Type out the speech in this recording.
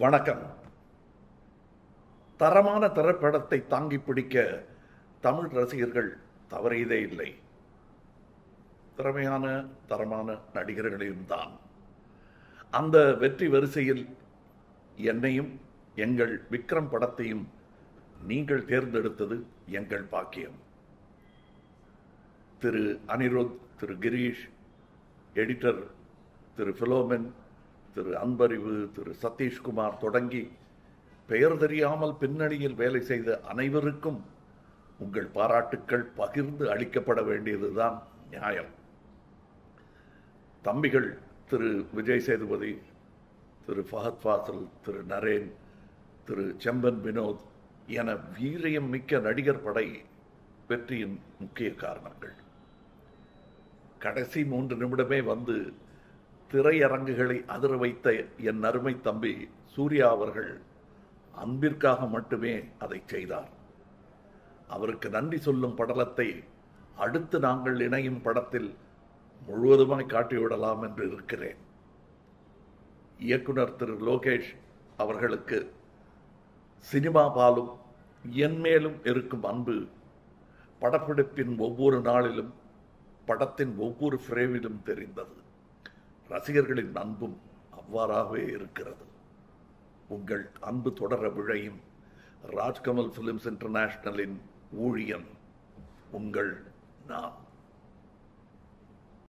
வணக்கம். தரமான திரைப்படத்தை தாங்கி பிடிக்க தமிழ் ரசிகர்கள் தவறியதே இல்லை. திறமையான தரமான நடிகர்களையும் தான். அந்த வெற்றி வரிசையில் என்னையும் எங்கள் விக்ரம் படத்தையும் நீங்கள் தேர்ந்தெடுத்தது எங்கள் பாக்கியம். திரு அனிருத் திரு கிரீஷ் எடிட்டர் திரு பிலோமென் திரு அன்பறிவு திரு சதீஷ்குமார் தொடங்கி பெயர் தெரியாமல் பின்னணியில் வேலை செய்த அனைவருக்கும் உங்கள் பாராட்டுக்கள் பகிர்ந்து அளிக்கப்பட வேண்டியதுதான் நியாயம். தம்பிகள் திரு விஜய் சேதுபதி திரு ஃபஹத் ஃபாசல் திரு நரேன் திரு செம்பன் வினோத் என வீரியம் மிக்க நடிகர் படை வெற்றியின் முக்கிய காரணங்கள். கடைசி மூன்று நிமிடமே வந்து திரையரங்குகளை அதிர வைத்த என் அருமை தம்பி சூர்யா அவர்கள் அன்பிற்காக மட்டுமே அதை செய்தார். அவருக்கு நன்றி சொல்லும் படலத்தை அடுத்து நாங்கள் இணையும் படத்தில் முழுவதுமாய் காட்டிவிடலாம் என்று இருக்கிறேன். இயக்குனர் திரு லோகேஷ் அவர்களுக்கு சினிமா பாலும் என் மேலும் இருக்கும் அன்பு படப்பிடிப்பின் ஒவ்வொரு நாளிலும் படத்தின் ஒவ்வொரு ஃப்ரேமிலும் தெரிந்தது. ரசிகர்களின் அன்பும் அவ்வாறாகவே இருக்கிறது. உங்கள் அன்பு தொடர விழையும் ராஜ்கமல் ஃபிலிம்ஸ் இன்டர்நேஷனலின் ஊழியன் உங்கள் நான்.